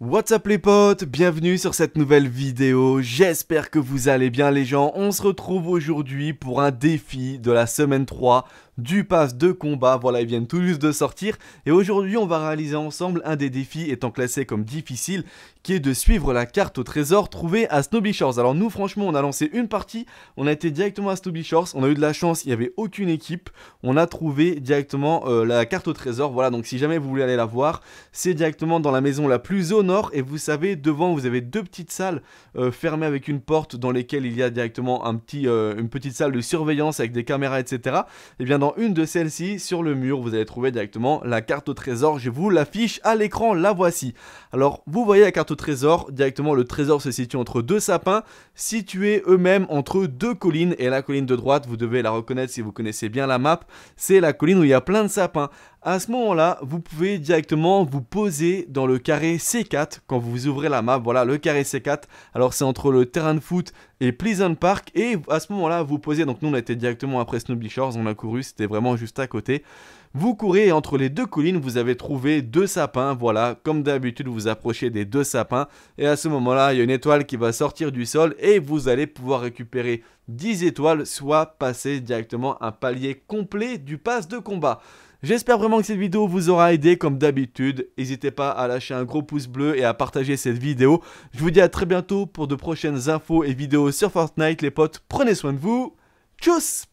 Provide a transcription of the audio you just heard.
What's up les potes, bienvenue sur cette nouvelle vidéo, j'espère que vous allez bien les gens, on se retrouve aujourd'hui pour un défi de la semaine 3 du pass de combat, voilà ils viennent tout juste de sortir. Et aujourd'hui on va réaliser ensemble un des défis étant classé comme difficile qui est de suivre la carte au trésor trouvée à Snowby Shores. Alors nous franchement on a lancé une partie, on a été directement à Snowby Shores, on a eu de la chance, il n'y avait aucune équipe, on a trouvé directement euh, la carte au trésor, voilà donc si jamais vous voulez aller la voir, c'est directement dans la maison la plus au nord. Et vous savez devant vous avez deux petites salles euh, fermées avec une porte dans lesquelles il y a directement euh, une petite salle de surveillance avec des caméras etc. Et bien dans une de celles-ci, sur le mur, vous allez trouver directement la carte au trésor. Je vous l'affiche à l'écran, la voici. Alors, vous voyez la carte au trésor, directement le trésor se situe entre deux sapins, situés eux-mêmes entre deux collines. Et la colline de droite, vous devez la reconnaître si vous connaissez bien la map, c'est la colline où il y a plein de sapins. À ce moment-là, vous pouvez directement vous poser dans le carré C4 quand vous ouvrez la map. Voilà, le carré C4. Alors, c'est entre le terrain de foot et Pleasant Park. Et à ce moment-là, vous posez. Donc, nous, on a été directement après Shores. On a couru, c'était vraiment juste à côté. Vous courez entre les deux collines, vous avez trouvé deux sapins. Voilà, comme d'habitude, vous approchez des deux sapins. Et à ce moment-là, il y a une étoile qui va sortir du sol et vous allez pouvoir récupérer 10 étoiles, soit passer directement un palier complet du pass de combat. J'espère vraiment que cette vidéo vous aura aidé comme d'habitude. N'hésitez pas à lâcher un gros pouce bleu et à partager cette vidéo. Je vous dis à très bientôt pour de prochaines infos et vidéos sur Fortnite les potes. Prenez soin de vous. Tchuss